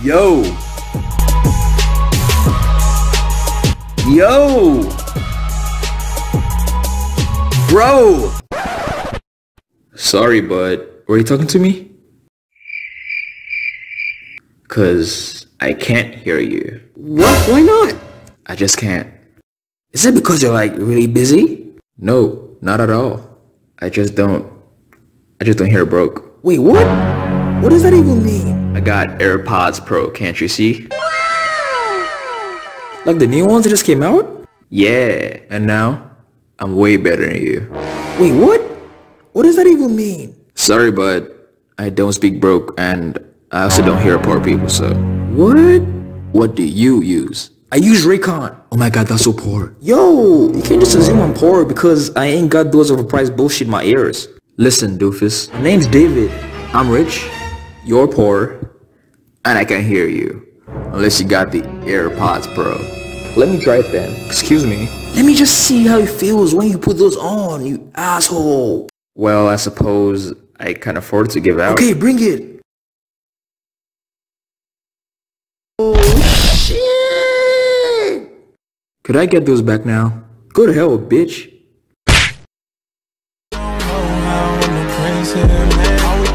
Yo! Yo! Bro! Sorry, but were you talking to me? Cause I can't hear you. What? Why not? I just can't. Is it because you're like really busy? No, not at all. I just don't. I just don't hear broke. Wait, what? What does that even mean? I got AirPods Pro, can't you see? Like the new ones that just came out? Yeah, and now I'm way better than you. Wait, what? What does that even mean? Sorry, but I don't speak broke and I also don't hear poor people, so. What? What do you use? I use Raycon. Oh my god, that's so poor. Yo, you can't just assume I'm poor because I ain't got those overpriced bullshit in my ears. Listen, doofus. My name's David. I'm rich, you're poor, and I can hear you. Unless you got the AirPods Pro. Let me try it then. Excuse me. Let me just see how it feels when you put those on, you asshole. Well, I suppose I can afford to give out. Okay, bring it. Oh, shit! Could I get those back now? Go to hell, bitch.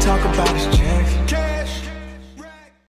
talk about